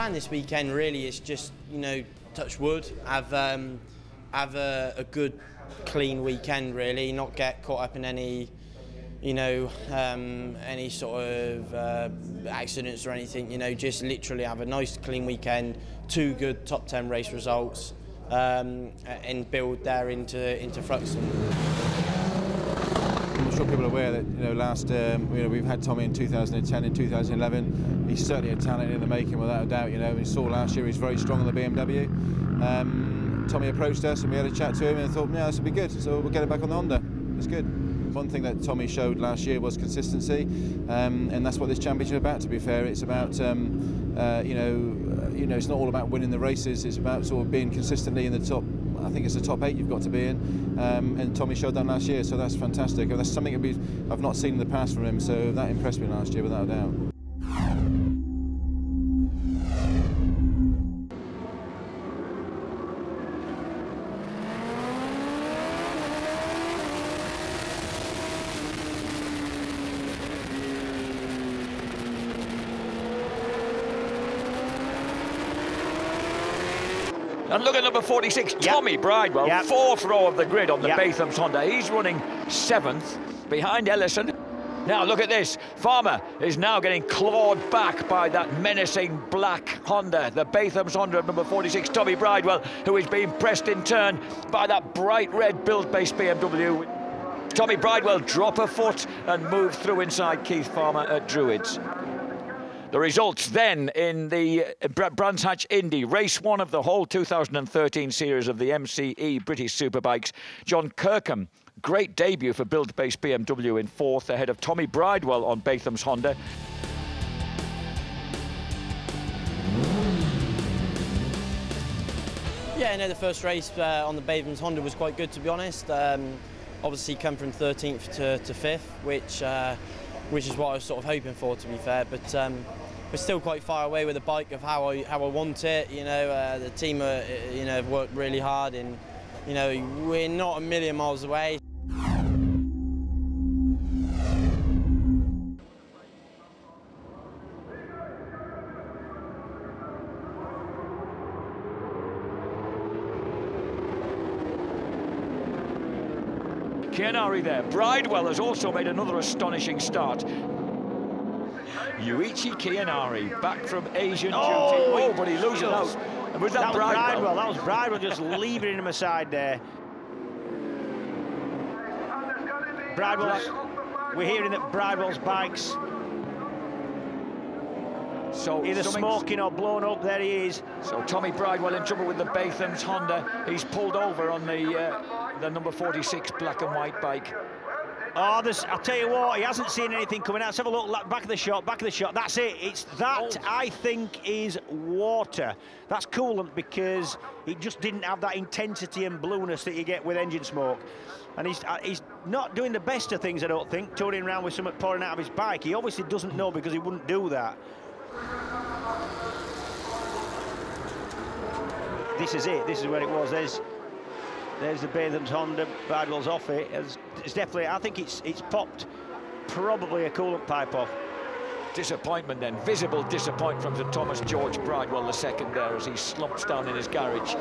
plan this weekend really is just you know touch wood, have um, have a, a good clean weekend really, not get caught up in any you know, um, any sort of uh, accidents or anything, you know, just literally have a nice clean weekend, two good top 10 race results um, and build there into, into Thruxton. Sure people are aware that you know last um, you know we've had Tommy in 2010 in 2011 he's certainly a talent in the making without a doubt you know we saw last year he's very strong on the BMW um, Tommy approached us and we had a chat to him and thought yeah this would be good so we'll get it back on the Honda it's good one thing that Tommy showed last year was consistency, um, and that's what this championship is about. To be fair, it's about um, uh, you know, uh, you know, it's not all about winning the races. It's about sort of being consistently in the top. I think it's the top eight you've got to be in, um, and Tommy showed that last year, so that's fantastic. That's something I've not seen in the past from him, so that impressed me last year without a doubt. And look at number 46, yep. Tommy Bridewell, yep. fourth row of the grid on the yep. Batham's Honda. He's running seventh behind Ellison. Now look at this. Farmer is now getting clawed back by that menacing black Honda, the Batham's Honda of number 46, Tommy Bridewell, who is being pressed in turn by that bright red Buildbase BMW. Tommy Bridewell drop a foot and move through inside Keith Farmer at Druids. The results then in the Brands Hatch Indy, race one of the whole 2013 series of the MCE British Superbikes. John Kirkham, great debut for Buildbase BMW in fourth, ahead of Tommy Bridewell on Batham's Honda. Yeah, I know the first race uh, on the Batham's Honda was quite good, to be honest. Um, obviously, come from 13th to, to 5th, which uh, which is what I was sort of hoping for, to be fair. But um, we're still quite far away with the bike of how I how I want it. You know, uh, the team are, you know have worked really hard, and you know we're not a million miles away. Chianari there. Bridewell has also made another astonishing start. Yuichi Chianari back from Asian oh, duty. Oh, but he loses out. Was that, that Bridewell? Was Bridewell? That was Bridewell just leaving him aside there. Bridewell's, we're hearing that Bridewell's bikes so either smoking or blown up. There he is. So Tommy Bridewell in trouble with the Batham's Honda. He's pulled over on the uh, the number 46 black and white bike. Oh, this, I'll tell you what, he hasn't seen anything coming out. Let's have a look, back of the shot, back of the shot. That's it. It's that, oh. I think, is water. That's coolant because it just didn't have that intensity and blueness that you get with engine smoke. And he's uh, he's not doing the best of things, I don't think, touring around with something pouring out of his bike. He obviously doesn't know because he wouldn't do that. This is it. This is where it was. There's there's the Batham's Honda. Bridewell's off it. It's, it's definitely. I think it's it's popped. Probably a coolant pipe off. Disappointment then, visible disappointment from Sir Thomas George Bridewell, the second there, as he slumps down in his garage.